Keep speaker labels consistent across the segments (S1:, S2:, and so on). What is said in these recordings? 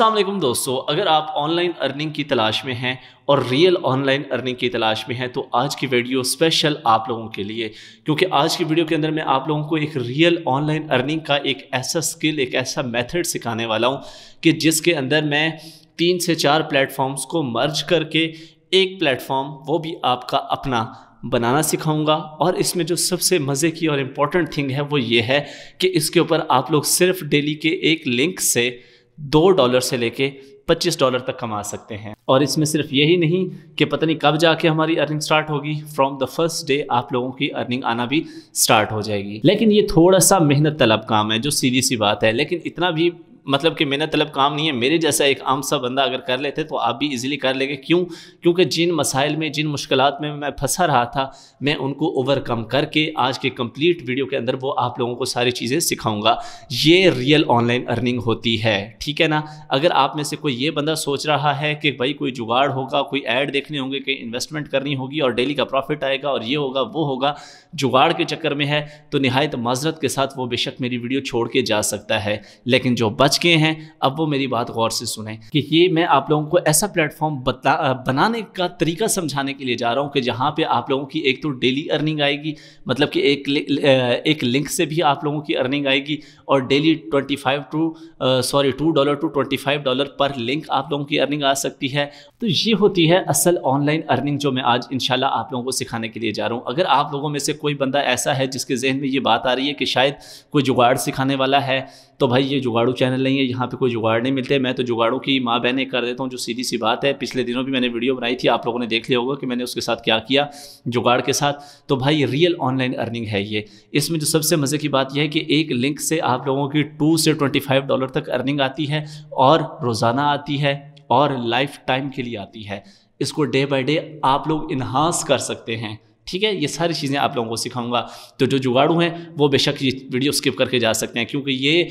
S1: वालेकुम दोस्तों, अगर आप ऑनलाइन अर्निंग की तलाश में हैं और रियल ऑनलाइन अर्निंग की तलाश में हैं तो आज की वीडियो स्पेशल आप लोगों के लिए। क्योंकि आज की वीडियो के अंदर मैं आप लोगों को एक रियल ऑनलाइन अर्निंग का एक ऐसा स्किल एक ऐसा मेथड सिखाने वाला हूँ कि जिसके अंदर मैं तीन से चार प्लेटफॉर्म्स को मर्ज करके एक प्लेटफॉर्म वो भी आपका अपना बनाना सिखाऊँगा। और इसमें जो सबसे मज़े की और इंपॉर्टेंट थिंग है, वो ये है कि इसके ऊपर आप लोग सिर्फ़ डेली के एक लिंक से दो डॉलर से लेके पच्चीस डॉलर तक कमा सकते हैं। और इसमें सिर्फ़ यही नहीं कि पता नहीं कब जाके हमारी अर्निंग स्टार्ट होगी। फ्रॉम द फ़र्स्ट डे आप लोगों की अर्निंग आना भी स्टार्ट हो जाएगी। लेकिन ये थोड़ा सा मेहनत तलब काम है, जो सीधी सी बात है। लेकिन इतना भी मतलब कि मेहनत तलब काम नहीं है। मेरे जैसा एक आम सा बंदा अगर कर लेते तो आप भी इजीली कर लेंगे। क्यों? क्योंकि जिन मसाइल में, जिन मुश्किल में मैं फंसा रहा था, मैं उनको ओवरकम करके आज के कंप्लीट वीडियो के अंदर वो आप लोगों को सारी चीज़ें सिखाऊँगा। ये रियल ऑनलाइन अर्निंग होती है। ठीक है ना? अगर आप में से कोई ये बंदा सोच रहा है कि भाई कोई जुगाड़ होगा, कोई ऐड देखने होंगे कि इन्वेस्टमेंट करनी होगी और डेली का प्रॉफिट आएगा और ये होगा, वो होगा, जुगाड़ के चक्कर में है तो नहायत माजरत के साथ वो बेशक मेरी वीडियो छोड़ के जा सकता है। लेकिन जो बच के हैं। अब वो मेरी बात गौर से सुने कि ये मैं आप लोगों को ऐसा प्लेटफॉर्म बनाने का तरीका समझाने के लिए जा रहा हूँ कि जहाँ पे आप लोगों की एक तो डेली अर्निंग आएगी मतलब कि एक एक लिंक से भी आप लोगों की अर्निंग आएगी और daily twenty five to sorry, two dollar to twenty five dollar पर लिंक आप लोगों की अर्निंग आ सकती है। तो ये होती है असल ऑनलाइन अर्निंग जो मैं आज इनशाला आप लोगों को सिखाने के लिए जा रहा हूँ। अगर आप लोगों में से कोई बंदा ऐसा है जिसके जहन में ये बात आ रही है कि शायद कोई जुगाड़ सिखाने वाला है तो भाई ये जुगाड़ू चैनल नहीं है, यहाँ पे कोई जुगाड़ नहीं मिलते। मैं तो जुगाड़ों की माँ बहनें कर देता हूँ, जो सीधी सी बात है। पिछले दिनों भी मैंने वीडियो बनाई थी, आप लोगों ने देख लिया होगा कि मैंने उसके साथ क्या किया, जुगाड़ के साथ। तो भाई रियल ऑनलाइन अर्निंग है ये। इसमें जो सबसे मज़े की बात यह है कि एक लिंक से आप लोगों की टू से ट्वेंटी फाइव डॉलर तक अर्निंग आती है और रोज़ाना आती है और लाइफ टाइम के लिए आती है। इसको डे बाई डे आप लोग इन्हांस कर सकते हैं। ठीक है, ये सारी चीज़ें आप लोगों को सिखाऊँगा। तो जो जुगाड़ू हैं, वो बेशक ये वीडियो स्किप करके जा सकते हैं, क्योंकि ये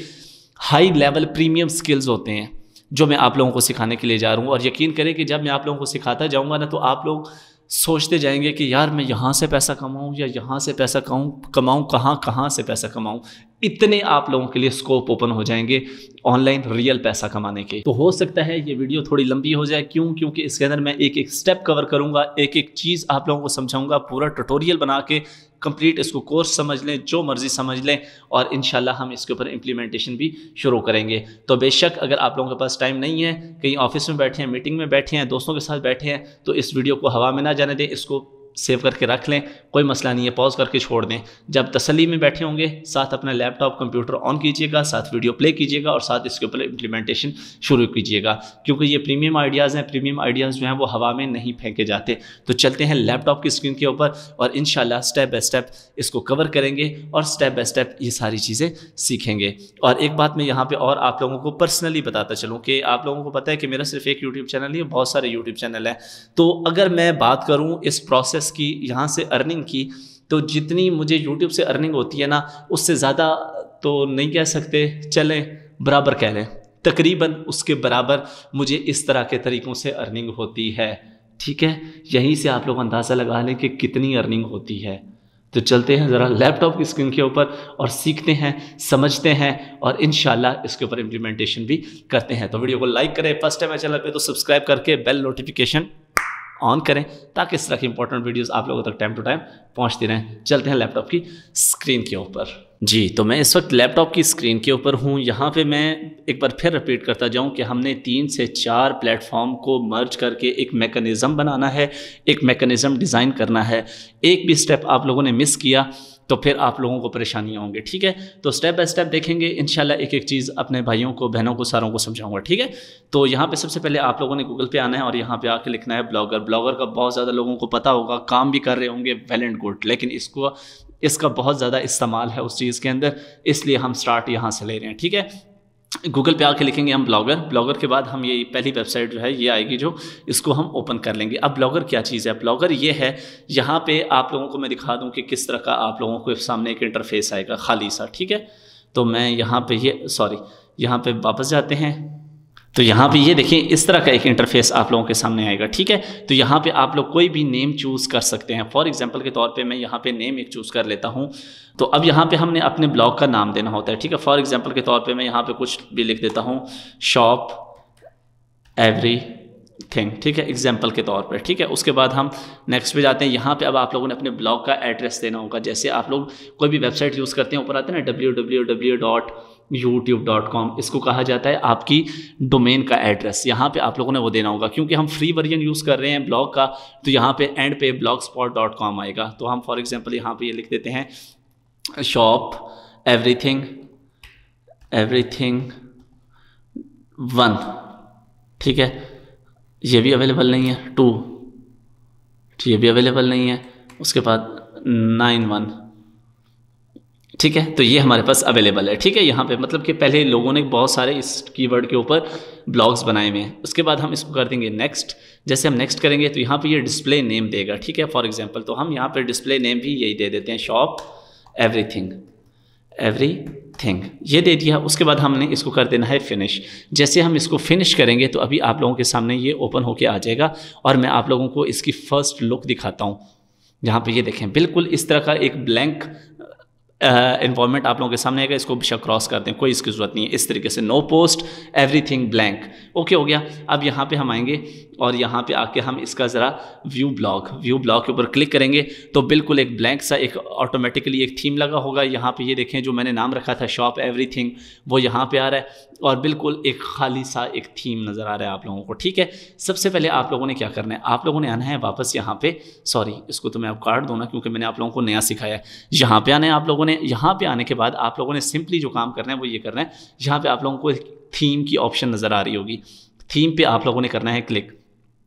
S1: हाई लेवल प्रीमियम स्किल्स होते हैं, जो मैं आप लोगों को सिखाने के लिए जा रहा हूँ। और यकीन करें कि जब मैं आप लोगों को सिखाता जाऊँगा ना तो आप लोग सोचते जाएँगे कि, यार, मैं यहाँ से पैसा कमाऊँ या यहाँ से पैसा कमाऊँ कमाऊँ कहाँ कहाँ से पैसा कमाऊँ? इतने आप लोगों के लिए स्कोप ओपन हो जाएँगे ऑनलाइन रियल पैसा कमाने के। तो हो सकता है ये वीडियो थोड़ी लंबी हो जाए। क्यों? क्योंकि इसके अंदर मैं एक एक स्टेप कवर करूँगा एक एक चीज़ आप लोगों को समझाऊँगा, पूरा ट्यूटोरियल बना के कंप्लीट इसको कोर्स समझ लें, जो मर्ज़ी समझ लें और इन हम इसके ऊपर इम्प्लीमेंटेशन भी शुरू करेंगे। तो बेशक अगर आप लोगों के पास टाइम नहीं है, कहीं ऑफ़िस में बैठे हैं मीटिंग में बैठे हैं, दोस्तों के साथ बैठे हैं तो इस वीडियो को हवा में ना जाने दें, इसको सेव करके रख लें, कोई मसला नहीं है पॉज करके छोड़ दें। जब तसली में बैठे होंगे, साथ अपना लैपटॉप कंप्यूटर ऑन कीजिएगा, साथ वीडियो प्ले कीजिएगा और साथ इसके ऊपर इम्प्लीमेंटेशन शुरू कीजिएगा। क्योंकि ये प्रीमियम आइडियाज़ हैं प्रीमियम आइडियाज़ जो हैं, वो हवा में नहीं फेंके जाते। तो चलते हैं लैपटॉप की स्क्रीन के ऊपर और इन स्टेप बाय स्टेप इसको कवर करेंगे और स्टेप बाय स्टेप ये सारी चीज़ें सीखेंगे। और एक बात मैं यहाँ पर और आप लोगों को पर्सनली बताता चलूँ कि आप लोगों को पता है कि मेरा सिर्फ़ एक यूट्यूब चैनल नहीं बहुत सारे यूट्यूब चैनल हैं। तो अगर मैं बात करूँ इस प्रोसेस प्रोसेस की, यहाँ से अर्निंग की तो जितनी मुझे यूट्यूब से अर्निंग होती है ना, उससे ज़्यादा तो नहीं कह सकते। चलें, बराबर कह लें। तकरीबन उसके बराबर मुझे इस तरह के तरीक़ों से अर्निंग होती है। ठीक है? यहीं से आप लोग अंदाज़ा लगा लें कि कितनी अर्निंग होती है। तो चलते हैं ज़रा लैपटॉप की स्क्रीन के ऊपर और सीखते हैं, समझते हैं और इन इसके ऊपर इम्प्लीमेंटेशन भी करते हैं। तो वीडियो को लाइक करें फ़र्स्ट टाइम चैनल पे तो सब्सक्राइब करके बेल नोटिफिकेशन ऑन करें ताकि इस तरह की इंपॉर्टेंट वीडियोस आप लोगों तक टाइम टू टाइम पहुँचती रहें। चलते हैं लैपटॉप की स्क्रीन के ऊपर। जी तो मैं इस वक्त लैपटॉप की स्क्रीन के ऊपर हूँ। यहाँ पे मैं एक बार फिर रिपीट करता जाऊँ कि हमने तीन से चार प्लेटफॉर्म को मर्ज करके एक मेकनिज़म बनाना है, एक मेकनिज़म डिज़ाइन करना है। एक भी स्टेप आप लोगों ने मिस किया तो फिर आप लोगों को परेशानियाँ होंगी, ठीक है? तो स्टेप बाय स्टेप देखेंगे इन एक एक चीज़ अपने भाइयों को, बहनों को, सारों को समझाऊँगा, ठीक है? तो यहाँ पे सबसे पहले आप लोगों ने गूगल पे आना है और यहाँ पे आके लिखना है ब्लॉगर ब्लॉगर का बहुत ज़्यादा लोगों को पता होगा, काम भी कर रहे होंगे वेल एंड गुड लेकिन इसको, इसका बहुत ज़्यादा इस्तेमाल है उस चीज़ के अंदर, इसलिए हम स्टार्ट यहाँ से ले रहे हैं, ठीक है? गूगल पे आके लिखेंगे हम ब्लॉगर। ब्लॉगर के बाद हम ये पहली वेबसाइट जो है, ये आएगी जो इसको हम ओपन कर लेंगे। अब ब्लॉगर क्या चीज़ है? ब्लॉगर ये है, यहाँ पे आप लोगों को मैं दिखा दूँ कि किस तरह का आप लोगों को सामने एक इंटरफेस आएगा, खाली सा, ठीक है? तो मैं यहाँ पे ये सॉरी यहाँ पे वापस जाते हैं। तो यहाँ पे ये देखिए, इस तरह का एक इंटरफेस आप लोगों के सामने आएगा, ठीक है? तो यहाँ पे आप लोग कोई भी नेम चूज़ कर सकते हैं। फॉर एग्जांपल के तौर पे मैं यहाँ पे नेम एक चूज़ कर लेता हूँ। तो अब यहाँ पे हमने अपने ब्लॉग का नाम देना होता है, ठीक है? फॉर एग्जांपल के तौर पे मैं यहाँ पे कुछ भी लिख देता हूँ शॉप एवरी थिंग ठीक है? एग्ज़ाम्पल के तौर पर ठीक है? उसके बाद हम नेक्स्ट पे जाते हैं। यहाँ पे अब आप लोगों ने अपने ब्लॉग का एड्रेस देना होगा। जैसे आप लोग कोई भी वेबसाइट यूज़ करते हैं, ऊपर आते हैं ना W W W dot YouTube इसको कहा जाता है आपकी डोमेन का एड्रेस यहाँ पे आप लोगों ने वो देना होगा, क्योंकि हम फ्री वर्जन यूज़ कर रहे हैं ब्लॉग का तो यहाँ पे एंड पे ब्लॉग स्पॉट डॉट कॉम आएगा। तो हम फॉर एग्जांपल यहाँ पे ये लिख देते हैं शॉप एवरीथिंग एवरीथिंग वन ठीक है? ये भी अवेलेबल नहीं है टू ये भी अवेलेबल नहीं है। उसके बाद नाइन वन ठीक है? तो ये हमारे पास अवेलेबल है। ठीक है? यहाँ पे मतलब कि पहले लोगों ने बहुत सारे इस कीवर्ड के ऊपर ब्लॉग्स बनाए हुए हैं। उसके बाद हम इसको कर देंगे नेक्स्ट जैसे हम नेक्स्ट करेंगे तो यहाँ पे ये डिस्प्ले नेम देगा। ठीक है? फॉर एग्जांपल तो हम यहाँ पे डिस्प्ले नेम भी यही दे देते हैं। शॉप एवरीथिंग एवरी थिंग ये दे दिया। उसके बाद हमने इसको कर देना है फिनिश जैसे हम इसको फिनिश करेंगे तो अभी आप लोगों के सामने ये ओपन होके आ जाएगा और मैं आप लोगों को इसकी फ़र्स्ट लुक दिखाता हूँ। जहाँ पे ये देखें। बिल्कुल इस तरह का एक ब्लैंक इन्वॉल्वमेंट आप लोगों के सामने आएगा इसको बेशक क्रॉस कर दें कोई इसकी ज़रूरत नहीं है। इस तरीके से no post everything blank okay हो गया। अब यहाँ पे हम आएँगे और यहाँ पे आके हम इसका ज़रा व्यू ब्लॉग व्यू ब्लॉग के ऊपर क्लिक करेंगे तो बिल्कुल एक ब्लैंक सा, एक ऑटोमेटिकली एक थीम लगा होगा। यहाँ पे ये देखें, जो मैंने नाम रखा था शॉप एवरीथिंग वो यहाँ पे आ रहा है और बिल्कुल एक खाली सा एक थीम नज़र आ रहा है आप लोगों को, ठीक है? सबसे पहले आप लोगों ने क्या करना है? आप लोगों ने आना है वापस यहाँ पे। सॉरी इसको तो मैं अब कार्ड दूँ ना क्योंकि मैंने आप लोगों को नया सिखाया है। यहाँ पे आना है आप लोगों ने। यहाँ पे आने के बाद आप लोगों ने सिंपली जो काम करना है वो ये करना है। यहाँ पे आप लोगों को थीम की ऑप्शन नज़र आ रही होगी। थीम पे आप लोगों ने करना है क्लिक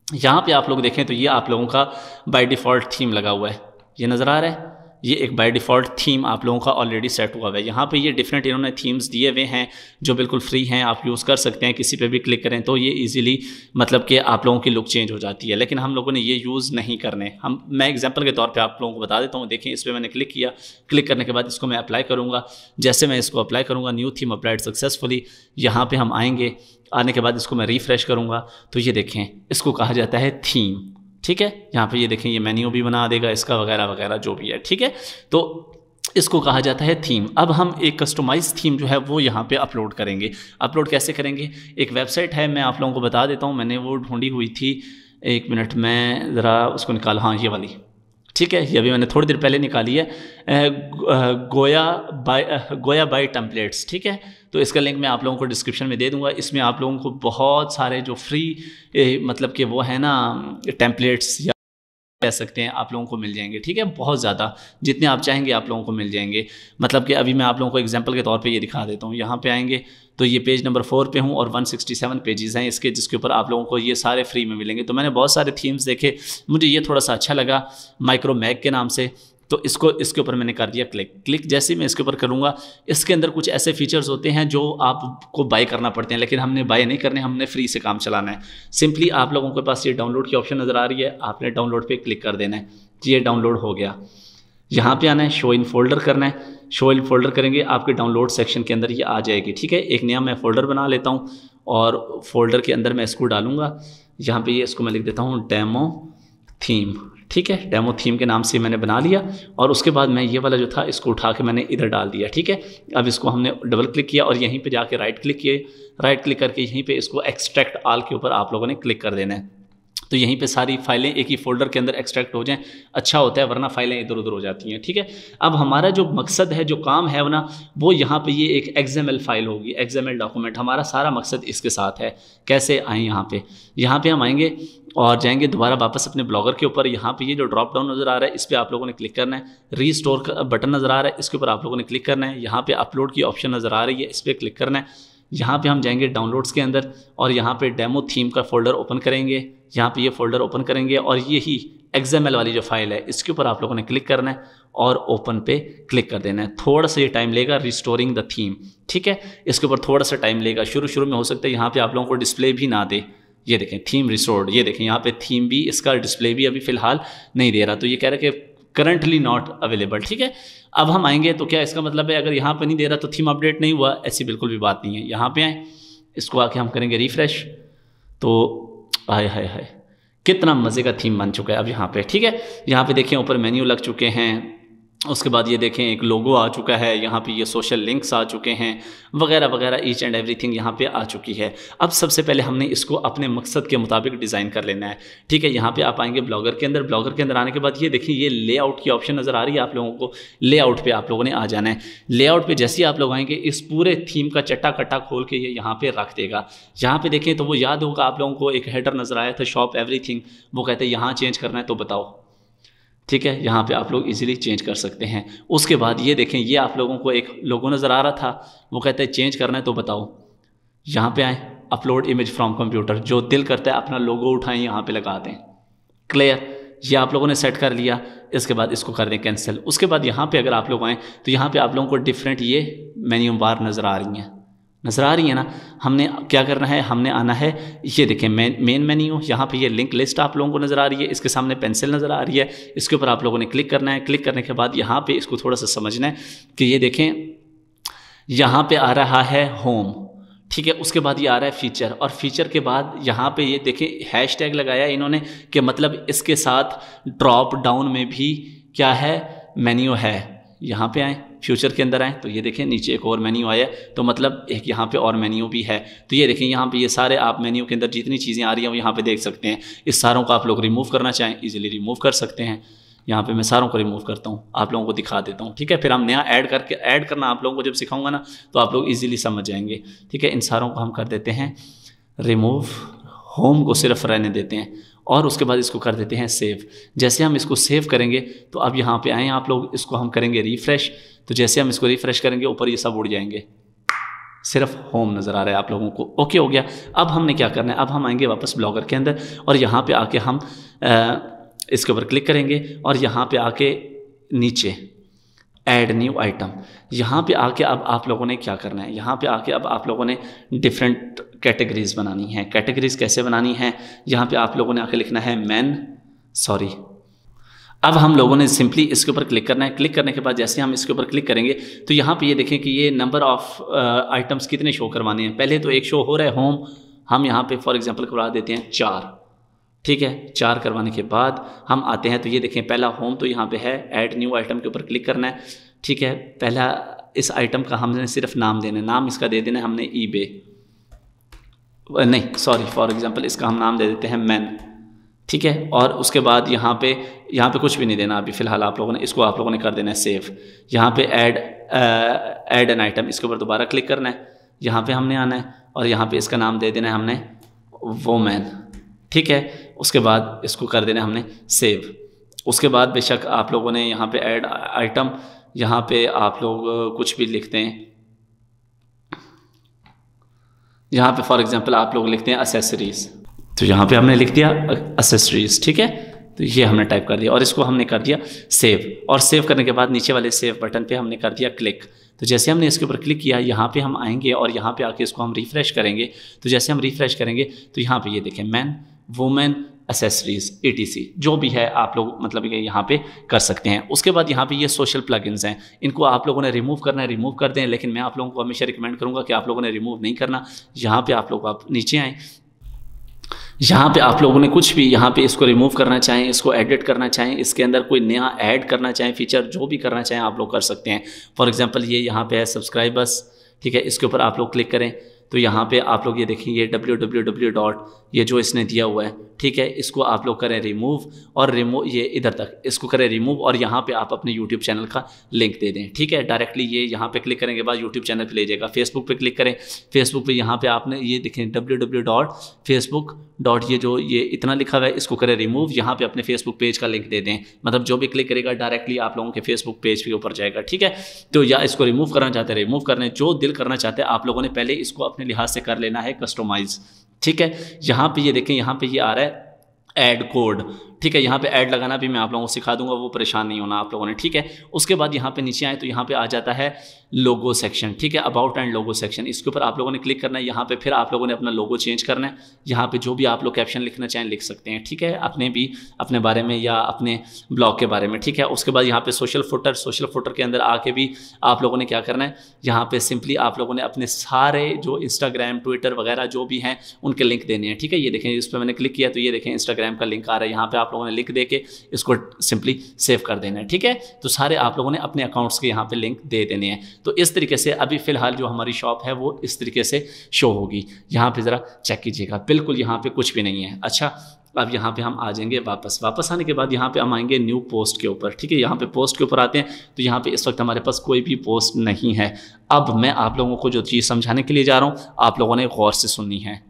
S1: यहाँ पे आप लोग देखें तो ये आप लोगों का बाय डिफ़ॉल्ट थीम लगा हुआ है। ये नज़र आ रहा है? ये एक बाय डिफ़ॉल्ट थीम आप लोगों का ऑलरेडी सेट हुआ हुआ है। यहाँ पे ये डिफरेंट इन्होंने थीम्स दिए हुए हैं, जो बिल्कुल फ्री हैं, आप यूज़ कर सकते हैं, किसी पे भी क्लिक करें तो ये इजीली मतलब कि आप लोगों की लुक चेंज हो जाती है। लेकिन हम लोगों ने ये यूज़ नहीं करने। हम, मैं एग्ज़ाम्पल के तौर पर आप लोगों को बता देता हूँ, देखें, इस पर मैंने क्लिक किया। क्लिक करने के बाद इसको मैं अप्लाई करूँगा। जैसे मैं इसको अप्लाई करूँगा न्यू थीम अप्लाइड सक्सेसफुली यहाँ पर हम आएँगे। आने के बाद इसको मैं रिफ़्रेश करूँगा। तो ये देखें, इसको कहा जाता है थीम ठीक है? यहाँ पे ये देखें, ये मेन्यू भी बना देगा, इसका वगैरह वगैरह जो भी है, ठीक है? तो इसको कहा जाता है थीम अब हम एक कस्टमाइज थीम जो है, वो यहाँ पे अपलोड करेंगे। अपलोड कैसे करेंगे? एक वेबसाइट है, मैं आप लोगों को बता देता हूँ। मैंने वो ढूंढी हुई थी। एक मिनट, में ज़रा उसको निकाल हाँ ये वाली। ठीक है, ये अभी मैंने थोड़ी देर पहले निकाली है। गोया बाई गोया बाई टेम्पलेट्स, ठीक है? तो इसका लिंक मैं आप लोगों को डिस्क्रिप्शन में दे दूँगा। इसमें आप लोगों को बहुत सारे जो फ्री मतलब कि वो है ना, टेम्पलेट्स या कह सकते हैं आप लोगों को मिल जाएँगे, ठीक है? बहुत ज़्यादा, जितने आप चाहेंगे आप लोगों को मिल जाएँगे। मतलब कि अभी मैं आप लोगों को एग्ज़ाम्पल के तौर पर ये दिखा देता हूँ। यहाँ पर आएँगे तो ये पेज नंबर फोर पे हूँ और 167 पेजेस हैं इसके, जिसके ऊपर आप लोगों को ये सारे फ्री में मिलेंगे। तो मैंने बहुत सारे थीम्स देखे, मुझे ये थोड़ा सा अच्छा लगा माइक्रो मैग के नाम से। तो इसको, इसके ऊपर मैंने कर दिया क्लिक क्लिक जैसे ही मैं इसके ऊपर करूँगा, इसके अंदर कुछ ऐसे फीचर्स होते हैं जो आपको बाय करना पड़ते हैं, लेकिन हमने बाय नहीं करने, हमने फ्री से काम चलाना है। सिंपली आप लोगों के पास ये डाउनलोड की ऑप्शन नज़र आ रही है, आपने डाउनलोड पर क्लिक कर देना है। ये डाउनलोड हो गया। यहाँ पे आना है शो इन फोल्डर करना है। शो इन फोल्डर करेंगे, आपके डाउनलोड सेक्शन के अंदर ये आ जाएगी, ठीक है? एक नया मैं फ़ोल्डर बना लेता हूँ और फोल्डर के अंदर मैं इसको डालूँगा। यहाँ पे ये, इसको मैं लिख देता हूँ डेमो थीम ठीक है? डेमो थीम के नाम से मैंने बना लिया और उसके बाद मैं ये वाला जो था, इसको उठा के मैंने इधर डाल दिया, ठीक है? अब इसको हमने डबल क्लिक किया और यहीं पे जाके राइट क्लिक किए। राइट क्लिक करके यहीं पे इसको एक्सट्रैक्ट आल के ऊपर आप लोगों ने क्लिक कर देना है। तो यहीं पे सारी फाइलें एक ही फोल्डर के अंदर एक्सट्रैक्ट हो जाएँ। अच्छा होता है, वरना फाइलें इधर उधर हो जाती हैं, ठीक है? अब हमारा जो मकसद है, जो काम है वरना वो यहाँ पे ये एक एग्जामल फ़ाइल होगी एग्जामल डॉक्यूमेंट हमारा सारा मकसद इसके साथ है। कैसे आए यहाँ पे? यहाँ पे हम आएँगे और जाएँगे दोबारा वापस अपने ब्लॉगर के ऊपर। यहाँ पे ये जो ड्रॉप डाउन नज़र आ रहा है, इस पर आप लोगों ने क्लिक करना है। रीस्टोर का बटन नज़र आ रहा है, इसके ऊपर आप लोगों ने क्लिक करना है। यहाँ पे अपलोड की ऑप्शन नज़र आ रही है, इस पर क्लिक करना है। यहाँ पे हम जाएँगे डाउनलोड्स के अंदर और यहाँ पे डेमो थीम का फोल्डर ओपन करेंगे, यहाँ पे ये फोल्डर ओपन करेंगे और यही एग्जामल वाली जो फ़ाइल है, इसके ऊपर आप लोगों ने क्लिक करना है और ओपन पे क्लिक कर देना है। थोड़ा सा ये टाइम लेगा रिस्टोरिंग द थीम ठीक है? इसके ऊपर थोड़ा सा टाइम लेगा। शुरू शुरू में हो सकता है यहाँ पे आप लोगों को डिस्प्ले भी ना दे। ये देखें थीम रिस्टोर्ड ये देखें, यहाँ पे थीम भी, इसका डिस्प्ले भी अभी फ़िलहाल नहीं दे रहा। तो ये कह रहा है कि करंटली नॉट अवेलेबल ठीक है? अब हम आएँगे तो क्या इसका मतलब है? अगर यहाँ पर नहीं दे रहा तो थीम अपडेट नहीं हुआ, ऐसी बिल्कुल भी बात नहीं है। यहाँ पे आए, इसको आके हम करेंगे रिफ़्रेश तो हाय हाय हाय कितना मज़े का थीम बन चुका है अब यहाँ पे, ठीक है? यहाँ पे देखिए ऊपर मेन्यू लग चुके हैं। उसके बाद ये देखें, एक लोगो आ चुका है, यहाँ पे ये सोशल लिंक्स आ चुके हैं, वगैरह वगैरह ईच एंड एवरीथिंग यहाँ पे आ चुकी है। अब सबसे पहले हमने इसको अपने मकसद के मुताबिक डिज़ाइन कर लेना है। ठीक है, यहाँ पे आप आएँगे ब्लॉगर के अंदर ब्लॉगर के अंदर आने के बाद ये देखें, ये लेआउट की ऑप्शन नज़र आ रही है आप लोगों को। लेआउट पर आप लोगों ने आ जाना है। लेआउट पर जैसे ही आप लोग आएँगे, इस पूरे थीम का चट्टा कट्टा खोल के ये यहाँ पर रख देगा। यहाँ पर देखें तो वो याद होगा आप लोगों को, एक हेडर नज़र आया था शॉप एवरी वो कहते हैं, यहाँ चेंज करना है तो बताओ। ठीक है, यहाँ पे आप लोग इजीली चेंज कर सकते हैं। उसके बाद ये देखें, ये आप लोगों को एक लोगों नज़र आ रहा था। वो कहते हैं चेंज करना है तो बताओ। यहाँ पे आए अपलोड इमेज फ्रॉम कंप्यूटर जो दिल करता है, अपना लोगो उठाएँ, यहाँ पे लगा दें। क्लियर ये आप लोगों ने सेट कर लिया। इसके बाद इसको कर दें कैंसिल उसके बाद यहाँ पे अगर आप लोग आएँ तो यहाँ पे आप लोगों को डिफरेंट ये मेन्यू बार नज़र आ रही हैं। नज़र आ रही है ना, हमने क्या करना है, हमने आना है। ये देखें मेन मेन मेन्यू यहाँ पे ये लिंक लिस्ट आप लोगों को नज़र आ रही है, इसके सामने पेंसिल नज़र आ रही है, इसके ऊपर आप लोगों ने क्लिक करना है। क्लिक करने के बाद यहाँ पे इसको थोड़ा सा समझना है कि ये देखें, यहाँ पे आ रहा है होम ठीक है? उसके बाद ये आ रहा है फीचर और फीचर के बाद यहाँ पे ये देखें हैश टैग लगाया इन्होंने कि मतलब इसके साथ ड्रॉप डाउन में भी क्या है मेन्यू है। यहाँ पे आए। फ्यूचर के अंदर आए। तो ये देखें, नीचे एक और मेन्यू आया तो मतलब एक यहाँ पे और मेन्यू भी है। तो ये देखें, यहाँ पे ये सारे आप मेन्यू के अंदर जितनी चीज़ें आ रही हैं, वो यहाँ पे देख सकते हैं। इस सारों को आप लोग रिमूव करना चाहें ईजिली रिमूव कर सकते हैं। यहाँ पे मैं सारों को रिमूव करता हूँ। आप लोगों को दिखा देता हूँ। ठीक है, फिर हम नया ऐड करके ऐड करना आप लोगों को जब सिखाऊँगा ना तो आप लोग ईजिली समझ जाएँगे। ठीक है, इन सारों को हम कर देते हैं रिमूव होम को सिर्फ़ रहने देते हैं और उसके बाद इसको कर देते हैं सेव जैसे हम इसको सेव करेंगे तो अब यहाँ पे आएँ आप लोग इसको हम करेंगे रिफ़्रेश तो जैसे हम इसको रिफ़्रेश करेंगे ऊपर ये सब उड़ जाएँगे। सिर्फ़ होम नज़र आ रहा है आप लोगों को। ओके हो गया। अब हमने क्या करना है? अब हम आएँगे वापस ब्लॉगर के अंदर और यहाँ पे आके हम आ, इसके ऊपर क्लिक करेंगे और यहाँ पे आके नीचे ऐड न्यू आइटम यहाँ पे आके अब आप लोगों ने क्या करना है? यहाँ पे आके अब आप लोगों ने डिफरेंट कैटेगरीज बनानी है। कैटेगरीज कैसे बनानी है? यहाँ पे आप लोगों ने आके लिखना है मैन सॉरी अब हम लोगों ने सिंपली इसके ऊपर क्लिक करना है। क्लिक करने के बाद जैसे हम इसके ऊपर क्लिक करेंगे तो यहाँ पे ये देखें कि ये नंबर ऑफ़ आइटम्स कितने शो करवाने हैं। पहले तो एक शो हो रहा है होम हम यहाँ पे फॉर एग्जांपल करवा देते हैं चार। ठीक है? चार करवाने के बाद हम आते हैं तो ये देखें, पहला होम तो यहाँ पे है ऐड न्यू आइटम के ऊपर क्लिक करना है, ठीक है? पहला इस आइटम का हमने सिर्फ़ नाम देना है, नाम इसका दे देना है हमने ई नहीं सॉरी फॉर एग्जांपल इसका हम नाम दे देते हैं मैन ठीक है? और उसके बाद यहाँ पे यहाँ पे कुछ भी नहीं देना अभी फ़िलहाल आप लोगों ने, इसको आप लोगों ने कर देना है सेव यहाँ पे ऐड ऐड एन आइटम इसके ऊपर दोबारा क्लिक करना है, यहाँ पे हमने आना है, और यहाँ पे इसका नाम दे देना है हमने वो ठीक है? उसके बाद इसको कर देना हमने सेव उसके बाद बेशक आप लोगों ने यहाँ पे ऐड आइटम यहाँ पे आप लोग कुछ भी लिखते हैं। यहाँ पे फॉर एग्जांपल आप लोग लिखते हैं असेसरीज़ तो यहाँ पे हमने लिख दिया असेसरीज ठीक है? तो ये हमने टाइप कर दिया और इसको हमने कर दिया सेव और सेव करने के बाद नीचे वाले सेव बटन पे हमने कर दिया क्लिक तो जैसे हमने इसके ऊपर क्लिक किया, यहाँ पे हम आएँगे और यहाँ पे आके इसको हम रिफ़्रेश करेंगे। तो जैसे हम रिफ़्रेश करेंगे तो यहाँ पे ये देखें मैन वुमेन एसेसरीज ए जो भी है आप लोग मतलब ये यहाँ पे कर सकते हैं। उसके बाद यहाँ पे ये सोशल प्लगइन्स हैं। इनको आप लोगों ने रिमूव करना है रिमूव कर दें, लेकिन मैं आप लोगों को हमेशा रिकमेंड करूँगा कि आप लोगों ने रिमूव नहीं करना। यहाँ पे आप लोग आप नीचे आएँ। यहाँ पे आप लोगों ने कुछ भी यहाँ पे इसको रिमूव करना चाहें, इसको एडिट करना चाहें, इसके अंदर कोई नया ऐड करना चाहें फीचर जो भी करना चाहें, आप लोग कर सकते हैं। फॉर एग्जांपल ये यहाँ पे है सब्सक्राइबर्स ठीक है? इसके ऊपर आप लोग क्लिक करें। तो यहाँ पे आप लोग ये देखेंगे डब्ल्यू डब्ल्यू डब्ल्यू डॉट ये जो इसने दिया हुआ है ठीक है, इसको आप लोग करें रिमूव और रिमूव ये इधर तक, इसको करें रिमूव और यहाँ पे आप अपने यूट्यूब चैनल का लिंक दे दें, ठीक है? डायरेक्टली ये यहाँ पे क्लिक करेंगे, बाद यूट्यूब चैनल पे ले जाएगा। फेसबुक पे क्लिक करें। फेसबुक पे यहाँ पे आपने ये देखें W W dot Facebook dot ये जो ये इतना लिखा हुआ है, इसको करें रिमूव यहाँ पे अपने फेसबुक पेज का लिंक दे दें। मतलब जो भी क्लिक करेगा डायरेक्टली आप लोगों के फेसबुक पेज के ऊपर जाएगा, ठीक है? तो या इसको रिमूव करना चाहते हैं रिमूव करने, जो दिल करना चाहते हैं, आप लोगों ने पहले इसको अपने लिहाज से कर लेना है कस्टमाइज़ ठीक है? यहाँ पे ये देखें, यहाँ पे ये आ रहा है एड कोड ठीक है? यहाँ पे ऐड लगाना भी मैं आप लोगों को सिखा दूँगा, वो परेशान नहीं होना आप लोगों ने, ठीक है? उसके बाद यहाँ पे नीचे आए तो यहाँ पे आ जाता है लोगो सेक्शन ठीक है अबाउट एंड लोगो सेक्शन इसके ऊपर आप लोगों ने क्लिक करना है, यहाँ पे फिर आप लोगों ने अपना लोगो चेंज करना है, यहाँ पे जो भी आप लोग कैप्शन लिखना चाहें लिख सकते हैं, ठीक है, अपने भी, अपने बारे में या अपने ब्लॉग के बारे में, ठीक है, उसके बाद यहाँ पे सोशल फोटर सोशल फोटर के अंदर आके भी आप लोगों ने क्या करना है, यहाँ पे सिंपली आप लोगों ने अपने सारे जो इंस्टाग्राम ट्विटर वगैरह जो भी हैं, उनके लिंक देने हैं, ठीक है, ये देखें, इस पर मैंने क्लिक किया तो ये देखें इंस्टाग्राम का लिंक आ रहा है, यहाँ पर आप लोगों ने लिंक दे के इसको सिंपली सेव कर देना है, ठीक है तो सारे आप लोगों ने अपने अकाउंट्स के यहाँ पर लिंक दे देने हैं तो इस तरीके से अभी फ़िलहाल जो हमारी शॉप है, वो इस तरीके से शो होगी। यहाँ पर ज़रा चेक कीजिएगा। बिल्कुल यहाँ पर कुछ भी नहीं है। अच्छा अब यहाँ पे हम आ जाएँगे वापस। वापस आने के बाद यहाँ पे हम आएँगे न्यू पोस्ट के ऊपर, ठीक है? यहाँ पे पोस्ट के ऊपर आते हैं तो यहाँ पे इस वक्त हमारे पास कोई भी पोस्ट नहीं है। अब मैं आप लोगों को जो चीज़ समझाने के लिए जा रहा हूँ, आप लोगों ने गौर से सुननी है।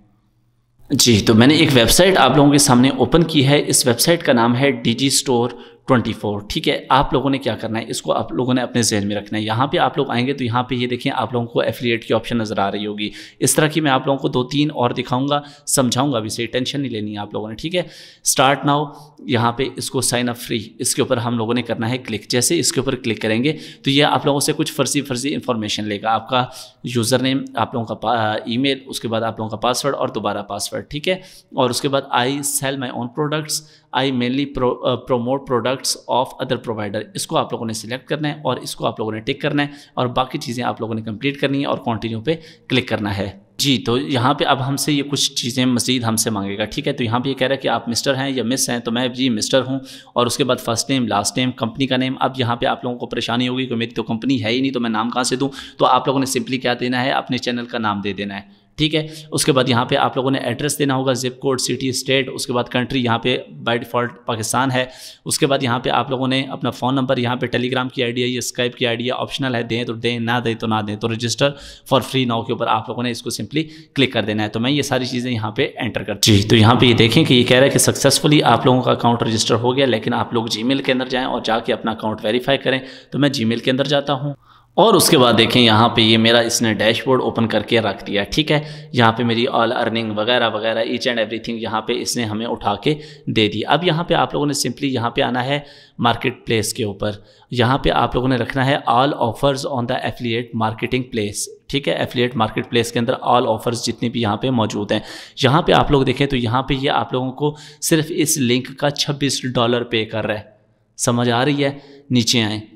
S1: जी तो मैंने एक वेबसाइट आप लोगों के सामने ओपन की है। इस वेबसाइट का नाम है डिजी स्टोर ट्वेंटी फोर, ठीक है? आप लोगों ने क्या करना है? इसको आप लोगों ने अपने जहन में रखना है। यहाँ पे आप लोग आएँगे तो यहाँ पे ये यह देखें, आप लोगों को एफिलिएट की ऑप्शन नज़र आ रही होगी। इस तरह की मैं आप लोगों को दो तीन और दिखाऊँगा, समझाऊँगा भी, सही टेंशन नहीं लेनी है आप लोगों ने, ठीक है? स्टार्ट नाउ यहाँ पे इसको साइन अप फ्री इसके ऊपर हम लोगों ने करना है क्लिक जैसे इसके ऊपर क्लिक करेंगे तो ये आप लोगों से कुछ फर्जी फर्जी इन्फॉर्मेशन लेगा। आपका यूज़र नेम आप लोगों का ई उसके बाद आप लोगों का पासवर्ड और दोबारा पासवर्ड ठीक है? और उसके बाद I sell my own products I mainly promote products of other provider इसको आप लोगों ने सिलेक्ट करना है और इसको आप लोगों ने टिक करना है और बाकी चीज़ें आप लोगों ने कंप्लीट करनी है और कंटिन्यू पे क्लिक करना है। जी तो यहाँ पे अब हमसे ये कुछ चीज़ें मज़ीद हमसे मांगेगा, ठीक है? तो यहाँ पे ये कह रहा है कि आप मिस्टर हैं या मिस हैं तो मैं जी मिस्टर हूँ और उसके बाद first name last name company का नेम अब यहाँ पे आप लोगों को परेशानी होगी कि मेरी तो कंपनी है ही नहीं तो मैं नाम कहाँ से दूँ? तो आप लोगों ने सिंपली क्या देना है? अपने चैनल का नाम दे देना है। ठीक है? उसके बाद यहाँ पे आप लोगों ने एड्रेस देना होगा जिप कोड सिटी स्टेट उसके बाद कंट्री यहाँ पे बाय डिफ़ॉल्ट पाकिस्तान है। उसके बाद यहाँ पे आप लोगों ने अपना फ़ोन नंबर यहाँ पे टेलीग्राम की आईडी या स्काइप की आईडी है ऑप्शनल है, दें तो दें, ना दें तो ना दें तो रजिस्टर फॉर फ्री नाव के ऊपर आप लोगों ने इसको सिंपली क्लिक कर देना है। तो मैं ये सारी चीज़ें यहाँ पे एंटर कर जी तो यहाँ पर ये देखें कि ये कह रहा है कि सक्सेसफुली आप लोगों का अकाउंट रजिस्टर हो गया, लेकिन आप लोग जी के अंदर जाएँ और जाके अपना अकाउंट वेरीफाई करें। तो मैं जी के अंदर जाता हूँ। और उसके बाद देखें, यहाँ पे ये मेरा इसने डैशबोर्ड ओपन करके रख दिया, ठीक है? यहाँ पे मेरी ऑल अर्निंग वगैरह वगैरह ईच एंड एवरीथिंग यहाँ पे इसने हमें उठा के दे दी। अब यहाँ पे आप लोगों ने सिंपली यहाँ पे आना है मार्केट प्लेस के ऊपर। यहाँ पे आप लोगों ने रखना है all offers on the affiliate marketing place ठीक है? एफिलिएट मार्केट प्लेस के अंदर ऑल ऑफर्स जितने भी यहाँ पे मौजूद हैं। यहाँ पे आप लोग देखें तो यहाँ पे ये आप लोगों को सिर्फ़ इस लिंक का छब्बीस डॉलर पे कर रहा है। समझ आ रही है? नीचे आएँ।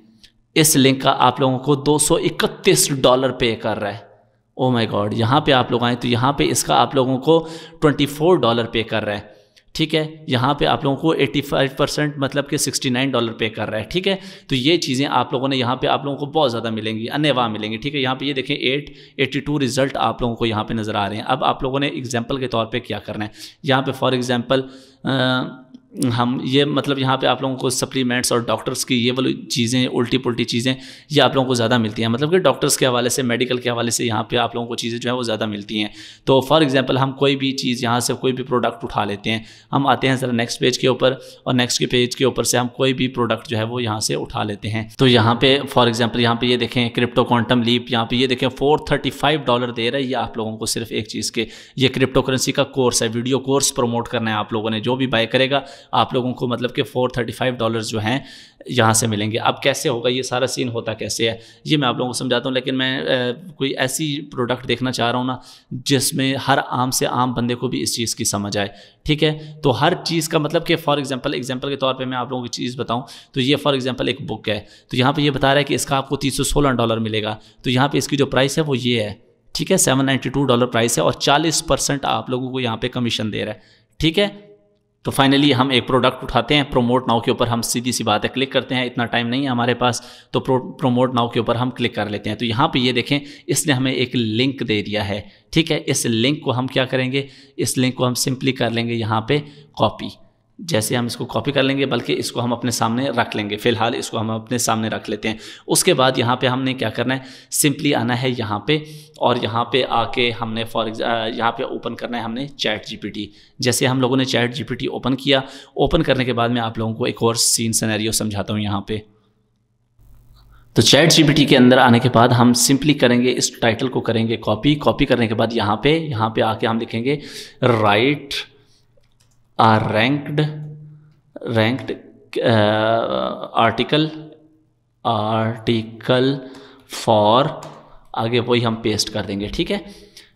S1: इस लिंक का आप लोगों को 231 डॉलर पे कर रहा है। ओ माय गॉड यहाँ पे आप लोग आए तो यहाँ पे इसका आप लोगों को 24 डॉलर पे कर रहा है। ठीक है? यहाँ पे आप लोगों को 85 परसेंट मतलब कि 69 डॉलर पे कर रहा है। ठीक है? तो ये चीज़ें आप लोगों ने यहाँ पे आप लोगों को बहुत ज़्यादा मिलेंगी अन्यवा मिलेंगी। ठीक है? यहाँ पे ये देखें 8 82 रिज़ल्ट आप लोगों को यहाँ पे नज़र आ रहे हैं। अब आप लोगों ने एग्ज़ाम्पल के तौर पे क्या करना है? यहाँ पे फॉर एग्ज़ाम्पल हम ये मतलब यहाँ पे आप लोगों को सप्लीमेंट्स और डॉक्टर्स की ये वाली चीज़ें उल्टी पुल्टी चीज़ें, ये आप लोगों को ज़्यादा मिलती हैं। मतलब कि डॉक्टर्स के हवाले से मेडिकल के हवाले से यहाँ पे आप लोगों को चीज़ें जो है वो ज़्यादा मिलती हैं। तो फॉर एग्जांपल हम कोई भी चीज़ यहाँ से, कोई भी प्रोडक्ट उठा लेते हैं। हम आते हैं ज़रा नेक्स्ट पेज के ऊपर और नेक्स्ट के पेज के ऊपर से हम कोई भी प्रोडक्ट जो है वो यहाँ से उठा लेते हैं। तो यहाँ पर फॉर एग्ज़ाम्पल यहाँ पे ये देखें क्रिप्टो क्वांटम लीप यहाँ पे ये देखें फोर डॉलर दे रहा है ये आप लोगों को सिर्फ़ एक चीज़ के। ये क्रिप्टो करेंसी का कोर्स है वीडियो कोर्स प्रमोट करना है आप लोगों ने, जो भी बाय करेगा आप लोगों को मतलब कि फ़ोर थर्टी फाइव डॉलर जो हैं यहाँ से मिलेंगे। अब कैसे होगा ये सारा सीन होता कैसे है ये मैं आप लोगों को समझाता हूँ लेकिन मैं आ, कोई ऐसी प्रोडक्ट देखना चाह रहा हूँ ना जिसमें हर आम से आम बंदे को भी इस चीज़ की समझ आए ठीक है? तो हर चीज़ का मतलब कि फॉर एग्जांपल एग्जांपल के तौर पे मैं आप लोगों की चीज़ बताऊँ तो ये फॉर एग्जांपल एक बुक है तो यहाँ पे ये बता रहा है कि इसका आपको तीन सौ सोलह डॉलर मिलेगा तो यहाँ पे इसकी जो प्राइस है वो ये है ठीक है? Seven ninety two dollar price है और चालीस परसेंट आप लोगों को यहाँ पे कमीशन दे रहा है ठीक है? तो फाइनली हम एक प्रोडक्ट उठाते हैं प्रोमोट नाव के ऊपर हम सीधी सी बात है क्लिक करते हैं, इतना टाइम नहीं है हमारे पास तो प्रो प्रोमोट नाव के ऊपर हम क्लिक कर लेते हैं। तो यहाँ पे ये देखें, इसने हमें एक लिंक दे दिया है, ठीक है? इस लिंक को हम क्या करेंगे? इस लिंक को हम सिंपली कर लेंगे यहाँ पे कॉपी जैसे हम इसको कॉपी कर लेंगे, बल्कि इसको हम अपने सामने रख लेंगे। फ़िलहाल इसको हम अपने सामने रख लेते हैं। उसके बाद यहाँ पे हमने क्या करना है? सिंपली आना है यहाँ पे, और यहाँ पे आके हमने फॉर एग्ज़ाम यहाँ पे ओपन करना है हमने चैट जीपीटी जैसे हम लोगों ने चैट जीपीटी ओपन किया ओपन करने के बाद मैं आप लोगों को एक और सीन सनेरियो समझाता हूँ यहाँ पर तो चैट जीपीटी के अंदर आने के बाद हम सिंपली करेंगे, इस टाइटल को करेंगे कॉपी कॉपी करने के बाद यहाँ पे यहाँ पे आके हम लिखेंगे write are ranked ranked article article for आगे वही हम पेस्ट कर देंगे, ठीक है?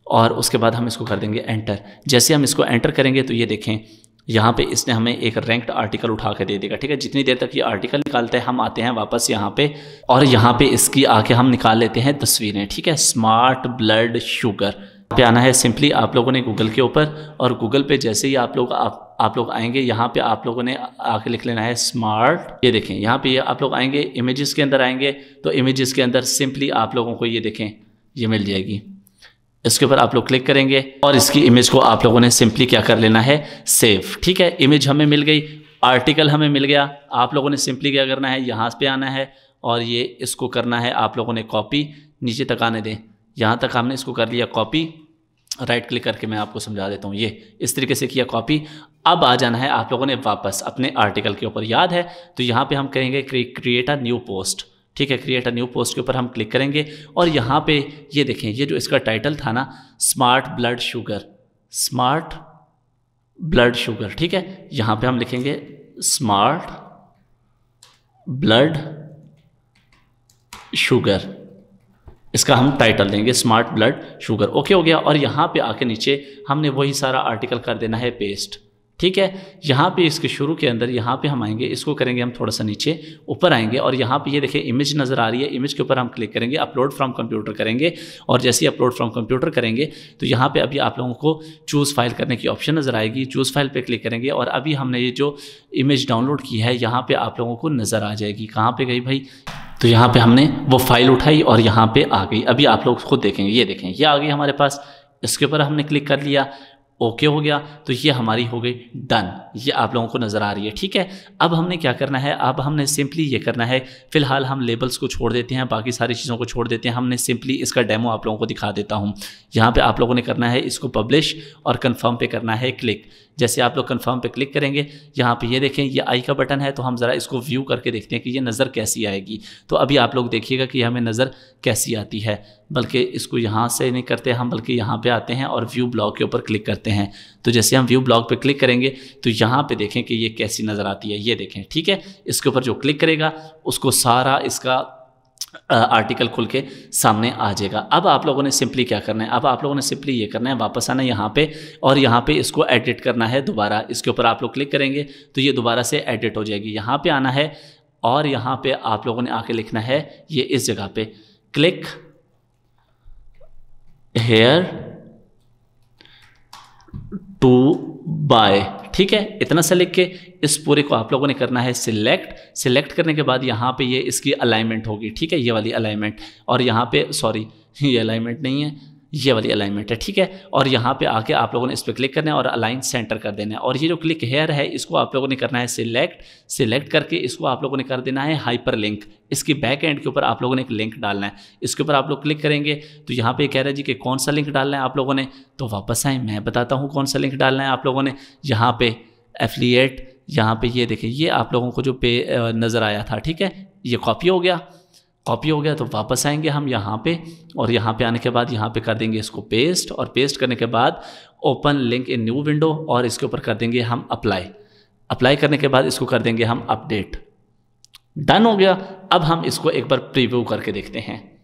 S1: और उसके बाद हम इसको कर देंगे एंटर जैसे हम इसको एंटर करेंगे तो ये देखें, यहाँ पे इसने हमें एक रैंक्ड आर्टिकल उठा के दे देगा ठीक है? जितनी देर तक ये आर्टिकल निकालते हैं, हम आते हैं वापस यहाँ पे, और यहाँ पे इसकी आके हम निकाल लेते हैं तस्वीरें, ठीक है? स्मार्ट ब्लड शुगर पे आना है सिंपली आप लोगों ने गूगल के ऊपर और गूगल पे जैसे ही आप लोग आप आप लोग आएँगे, यहाँ पे आप लोगों ने आके लिख लेना है स्मार्ट ये देखें, यहाँ पे आप लोग आएँगे इमेजेस के अंदर आएँगे तो इमेजेस के अंदर सिंपली आप लोगों को ये देखें, ये मिल जाएगी। इसके ऊपर आप लोग क्लिक करेंगे और इसकी इमेज को आप लोगों ने सिंपली क्या कर लेना है सेव ठीक है इमेज हमें मिल गई आर्टिकल हमें मिल गया, आप लोगों ने सिंपली क्या करना है, यहाँ पे आना है और ये इसको करना है, आप लोगों ने कॉपी नीचे तक आने दें। यहाँ तक हमने इसको कर लिया कॉपी राइट क्लिक करके मैं आपको समझा देता हूँ। ये इस तरीके से किया कॉपी। अब आ जाना है आप लोगों ने वापस अपने आर्टिकल के ऊपर। याद है तो यहाँ पे हम कहेंगे क्रिएट अ न्यू पोस्ट ठीक है क्रिएट अ न्यू पोस्ट के ऊपर हम क्लिक करेंगे। और यहाँ पे ये देखें, ये जो इसका टाइटल था ना smart blood sugar smart blood sugar ठीक है, यहाँ पे हम लिखेंगे स्मार्ट ब्लड शुगर इसका हम टाइटल देंगे स्मार्ट ब्लड शुगर ओके हो गया। और यहाँ पे आके नीचे हमने वही सारा आर्टिकल कर देना है पेस्ट ठीक है? यहाँ पे इसके शुरू के अंदर यहाँ पे हम आएँगे, इसको करेंगे हम थोड़ा सा नीचे, ऊपर आएँगे और यहाँ पे ये देखिए इमेज नज़र आ रही है। इमेज के ऊपर हम क्लिक करेंगे अपलोड फ्रॉम कंप्यूटर करेंगे। और जैसे ही अपलोड फ्रॉम कंप्यूटर करेंगे तो यहाँ पे अभी आप लोगों को चूज़ फ़ाइल करने की ऑप्शन नज़र आएगी। चूज़ फ़ाइल पर क्लिक करेंगे और अभी हमने ये जो इमेज डाउनलोड की है, यहाँ पर आप लोगों को नज़र आ जाएगी। कहाँ पर गई भाई? तो यहाँ पे हमने वो फ़ाइल उठाई और यहाँ पे आ गई। अभी आप लोग खुद देखेंगे, ये देखें, ये आ गई हमारे पास। इसके ऊपर हमने क्लिक कर लिया ओके हो गया। तो ये हमारी हो गई डन ये आप लोगों को नज़र आ रही है, ठीक है? अब हमने क्या करना है? अब हमने सिंपली ये करना है। फ़िलहाल हम लेबल्स को छोड़ देते हैं, बाकी सारी चीज़ों को छोड़ देते हैं। हमने सिंपली इसका डेमो आप लोगों को दिखा देता हूँ। यहाँ पे आप लोगों ने करना है इसको पब्लिश और कन्फर्म पे करना है क्लिक जैसे आप लोग कन्फर्म पे क्लिक करेंगे, यहाँ पे ये देखें, ये आई का बटन है तो हम ज़रा इसको व्यू करके देखते हैं कि ये नज़र कैसी आएगी। तो अभी आप लोग देखिएगा कि हमें नज़र कैसी आती है, बल्कि इसको यहाँ से नहीं करते हम, बल्कि यहाँ पे आते हैं और व्यू ब्लॉग के ऊपर क्लिक करते हैं। तो जैसे हम व्यू ब्लॉग पे क्लिक करेंगे तो यहाँ पे देखें कि ये कैसी नज़र आती है, ये देखें, ठीक है? इसके ऊपर जो क्लिक करेगा, उसको सारा इसका आर्टिकल खुल के सामने आ जाएगा। अब आप लोगों ने सिंपली क्या करना है? अब आप लोगों ने सिंपली ये करना है, वापस आना है यहाँ पे और यहाँ पे इसको एडिट करना है दोबारा। इसके ऊपर आप लोग क्लिक करेंगे तो ये दोबारा से एडिट हो जाएगी। यहाँ पे आना है और यहाँ पे आप लोगों ने आके लिखना है ये इस जगह पे। क्लिक हेयर टू बाय ठीक है, इतना सा लिख के इस पूरे को आप लोगों ने करना है सिलेक्ट सिलेक्ट करने के बाद यहाँ पे ये इसकी अलाइनमेंट होगी, ठीक है, ये वाली अलाइनमेंट और यहाँ पे सॉरी ये अलाइनमेंट नहीं है। ये वाली अलाइनमेंट है, ठीक है? और यहाँ पे आके आप लोगों ने इस पर क्लिक करना है और अलाइन सेंटर कर देना है। और ये जो क्लिक हेयर है, इसको आप लोगों ने करना है सिलेक्ट सिलेक्ट करके इसको आप लोगों ने कर देना है हाइपर लिंक इसकी बैक एंड के ऊपर आप लोगों ने एक लिंक डालना है। इसके ऊपर आप लोग क्लिक करेंगे तो यहाँ पे कह रहा जी कि कौन सा लिंक डालना है आप लोगों ने? तो वापस आए, मैं बताता हूँ कौन सा लिंक डालना है आप लोगों ने। यहाँ पे एफिलिएट यहाँ पे ये देखें ये आप लोगों को जो पे नज़र आया था, ठीक है? ये कॉपी हो गया। कॉपी हो गया तो वापस आएँगे हम यहाँ पे और यहाँ पे आने के बाद यहाँ पे कर देंगे इसको पेस्ट और पेस्ट करने के बाद open link in new window और इसके ऊपर कर देंगे हम अप्लाई अप्लाई करने के बाद इसको कर देंगे हम अपडेट डन हो गया. अब हम इसको एक बार प्रीव्यू करके देखते हैं.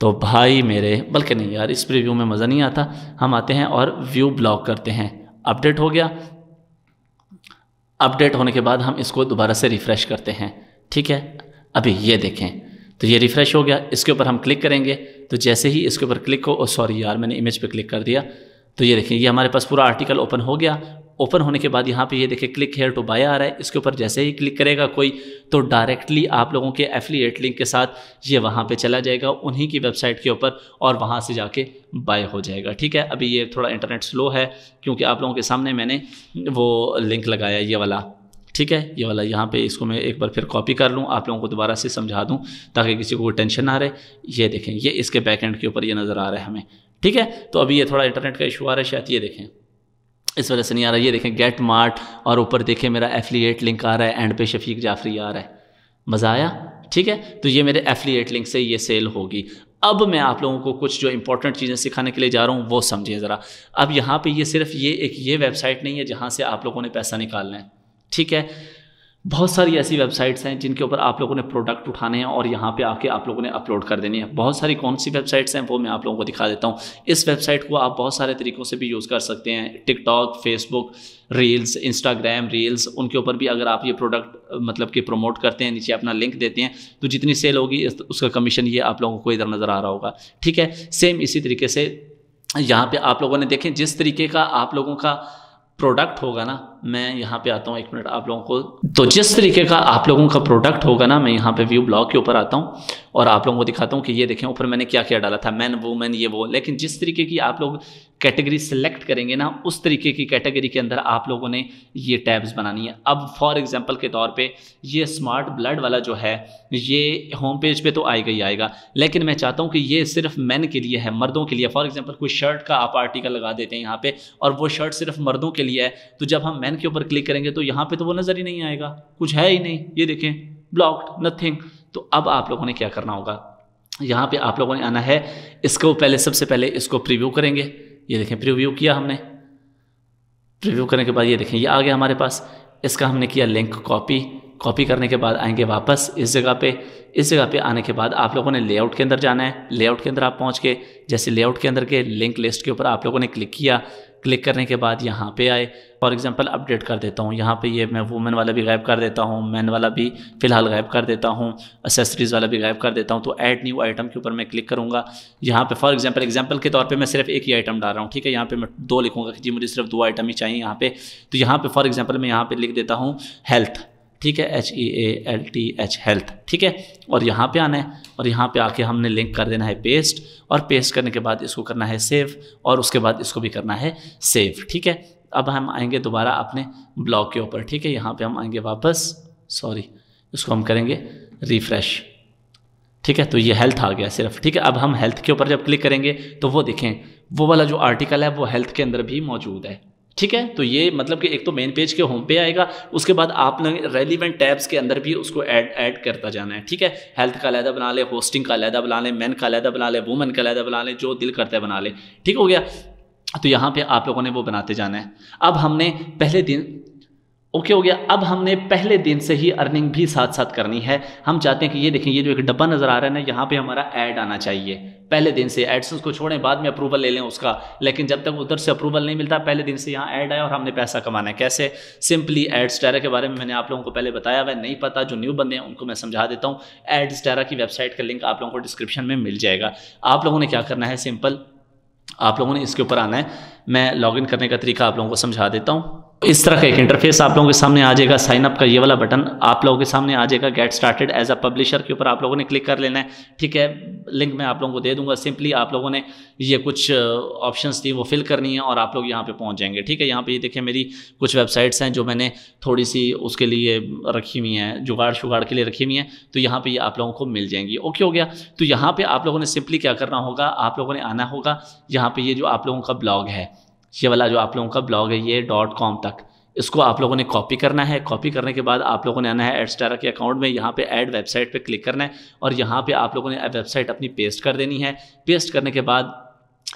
S1: तो भाई मेरे, बल्कि नहीं यार, इस प्रीव्यू में मज़ा नहीं आता. हम आते हैं और व्यू ब्लॉक करते हैं. अपडेट हो गया. अपडेट होने के बाद हम इसको दोबारा से रिफ़्रेश करते हैं. ठीक है? अभी ये देखें. तो ये रिफ़्रेश हो गया। इसके ऊपर हम क्लिक करेंगे। तो जैसे ही इसके ऊपर क्लिक हो और सॉरी यार, मैंने इमेज पे क्लिक कर दिया। तो ये देखें ये हमारे पास पूरा आर्टिकल ओपन हो गया। ओपन होने के बाद यहाँ पे ये देखिए क्लिक हेयर टू बाय आ रहा है। इसके ऊपर जैसे ही क्लिक करेगा कोई तो डायरेक्टली आप लोगों के एफिलिएट लिंक के साथ ये वहाँ पे चला जाएगा, उन्हीं की वेबसाइट के ऊपर और वहाँ से जाके बाय हो जाएगा। ठीक है? अभी ये थोड़ा इंटरनेट स्लो है, क्योंकि आप लोगों के सामने मैंने वो लिंक लगाया, ये वाला। ठीक है? ये वाला यहाँ पे इसको मैं एक बार फिर कॉपी कर लूँ, आप लोगों को दोबारा से समझा दूँ, ताकि किसी को टेंशन ना रहे। ये देखें, ये इसके बैक एंड के ऊपर ये नज़र आ रहा है हमें, ठीक है? तो अभी ये थोड़ा इंटरनेट का इशू आ रहा है, शायद ये देखें। इस वजह से नहीं आ रहा, ये देखें गेट मार्ट और ऊपर देखें, मेरा एफिलिएट लिंक आ रहा है एंड पे शफीक जाफरी आ रहा है। मज़ा आया? ठीक है? तो ये मेरे एफिलिएट लिंक से ये सेल होगी। अब मैं आप लोगों को कुछ जो इंपॉर्टेंट चीज़ें सिखाने के लिए जा रहा हूँ, वो समझिए ज़रा। अब यहाँ पे ये सिर्फ़ ये एक ये वेबसाइट नहीं है, जहाँ से आप लोगों ने पैसा निकालना है। ठीक है? बहुत सारी ऐसी वेबसाइट्स हैं जिनके ऊपर आप लोगों ने प्रोडक्ट उठाने हैं और यहाँ पे आके आप लोगों ने अपलोड कर देनी है। बहुत सारी कौन सी वेबसाइट्स हैं वो मैं आप लोगों को दिखा देता हूँ। इस वेबसाइट को आप बहुत सारे तरीक़ों से भी यूज़ कर सकते हैं। TikTok Facebook reels Instagram reels उनके ऊपर भी अगर आप ये प्रोडक्ट मतलब कि प्रमोट करते हैं, नीचे अपना लिंक देते हैं तो जितनी सेल होगी उसका कमीशन ये आप लोगों को इधर नज़र आ रहा होगा। ठीक है? सेम इसी तरीके से यहाँ पर आप लोगों ने देखें, जिस तरीके का आप लोगों का प्रोडक्ट होगा ना मैं यहाँ पे आता हूँ, एक मिनट, आप लोगों को। तो जिस तरीके का आप लोगों का प्रोडक्ट होगा ना, मैं यहाँ पे व्यू ब्लॉग के ऊपर आता हूँ और आप लोगों को दिखाता हूँ कि ये देखें, ऊपर मैंने क्या क्या डाला था मैन वुमेन ये, वो। लेकिन जिस तरीके की आप लोग कैटेगरी सेलेक्ट करेंगे ना, उस तरीके की कैटेगरी के अंदर आप लोगों ने ये टैब्स बनानी है। अब फॉर एग्जांपल के तौर पे, ये स्मार्ट ब्लड वाला जो है, ये होम पेज पे तो आएगा ही आएगा, लेकिन मैं चाहता हूँ कि ये सिर्फ़ मैन के लिए है, मर्दों के लिए। फॉर एग्ज़ाम्पल कोई शर्ट का आप आर्टिकल लगा देते हैं यहाँ पे, और वो शर्ट सिर्फ़ मर्दों के लिए है तो जब हम मैन के ऊपर क्लिक करेंगे तो यहाँ पर तो वो नज़र ही नहीं आएगा। कुछ है ही नहीं। ये देखें ब्लॉक्ड नथिंग तो अब आप लोगों ने क्या करना होगा? यहाँ पे आप लोगों ने आना है। इसको पहले, सबसे पहले इसको प्रीव्यू करेंगे। ये देखें प्रीव्यू किया हमने। प्रीव्यू करने के बाद ये देखें, ये आ गया हमारे पास। इसका हमने किया लिंक कॉपी कॉपी करने के बाद आएँगे वापस इस जगह पे। इस जगह पे आने के बाद आप लोगों ने लेआउट के अंदर जाना है। लेआउट के अंदर आप पहुँच के जैसे लेआउट के अंदर के लिंक लिस्ट के ऊपर आप लोगों ने क्लिक किया क्लिक करने के बाद यहाँ पे आए। फॉर एग्जांपल अपडेट कर देता हूँ। यहाँ पे ये मैं वुमेन वाला भी गायब कर देता हूँ मैन वाला भी फ़िलहाल गायब कर देता हूँ एसेसरीज़ वाला भी गायब कर देता हूँ। तो ऐड न्यू आइटम के ऊपर मैं क्लिक करूँगा। यहाँ पे फॉर एग्जांपल एग्जांपल के तौर पे मैं सिर्फ़ एक ही आइटम डाल रहा हूँ, ठीक है? यहाँ पर मैं दो लिखूँगा कि जी, मुझे सिर्फ़ दो आइटम ही चाहिए यहाँ पर तो यहाँ पर फॉर एग्ज़ाम्पल मैं यहाँ पर लिख देता हूँ हेल्थ ठीक है H E A L T H health ठीक है? और यहाँ पे आना है, और यहाँ पे आके हमने लिंक कर देना है पेस्ट और पेस्ट करने के बाद इसको करना है सेव और उसके बाद इसको भी करना है सेव ठीक है? अब हम आएँगे दोबारा अपने ब्लॉग के ऊपर, ठीक है? यहाँ पे हम आएँगे वापस सॉरी इसको हम करेंगे रिफ़्रेश ठीक है? तो ये हेल्थ आ गया सिर्फ़, ठीक है? अब हम हेल्थ के ऊपर जब क्लिक करेंगे तो वो देखें, वो वाला जो आर्टिकल है, वो हेल्थ के अंदर भी मौजूद है। ठीक है? तो ये मतलब कि एक तो मेन पेज के होम पे आएगा, उसके बाद आपने रेलिवेंट टैब्स के अंदर भी उसको ऐड ऐड करता जाना है, ठीक है? हेल्थ का लहदा बना ले होस्टिंग का लहदा बना ले मैन का लहदा बना ले वुमेन का लहदा बना ले, जो दिल करता है बना ले, ठीक हो गया? तो यहाँ पे आप लोगों ने वो बनाते जाना है। अब हमने पहले दिन ओके हो गया। अब हमने पहले दिन से ही अर्निंग भी साथ साथ करनी है। हम चाहते हैं कि ये देखें, ये जो एक डब्बा नज़र आ रहा है ना, यहाँ पे हमारा ऐड आना चाहिए। पहले दिन से एडसेंस को छोड़ें, बाद में अप्रूवल ले लें उसका। लेकिन जब तक उधर से अप्रूवल नहीं मिलता, पहले दिन से यहाँ ऐड आया और हमने पैसा कमाना है। कैसे? सिंपली एड्स स्टैरा के बारे में मैंने आप लोगों को पहले बताया हुआ नहीं पता। जो न्यू बंदे हैं, उनको मैं समझा देता हूँ। एड्स स्टैरा की वेबसाइट का लिंक आप लोगों को डिस्क्रिप्शन में मिल जाएगा। आप लोगों ने क्या करना है? सिंपल आप लोगों ने इसके ऊपर आना है। मैं लॉगिन करने का तरीका आप लोगों को समझा देता हूँ। इस तरह का एक इंटरफेस आप लोगों के सामने आ जाएगा साइन अप का ये वाला बटन आप लोगों के सामने आ जाएगा get started as a publisher के ऊपर आप लोगों ने क्लिक कर लेना है, ठीक है? लिंक मैं आप लोगों को दे दूँगा सिंपली आप लोगों ने ये कुछ ऑप्शंस थी वो फिल करनी है और आप लोग यहाँ पे पहुँच जाएँगे, ठीक है? यहाँ पे ये देखिए मेरी कुछ वेबसाइट्स हैं जो मैंने थोड़ी सी उसके लिए रखी हुई हैं, जुगाड़ शुगाड़ के लिए रखी हुई हैं तो यहाँ पर ये आप लोगों को मिल जाएँगी ओके हो गया? तो यहाँ पर आप लोगों ने सिंपली क्या करना होगा, आप लोगों ने आना होगा, यहाँ पर ये जो आप लोगों का ब्लॉग है ये वाला जो आप लोगों का ब्लॉग है, ये डॉट कॉम तक। इसको आप लोगों ने कॉपी करना है। कॉपी करने के बाद आप लोगों ने आना है एडस्टारा के अकाउंट में। यहाँ पे ऐड वेबसाइट पे क्लिक करना है और यहाँ पे आप लोगों ने वेबसाइट अपनी पेस्ट कर देनी है। पेस्ट करने के बाद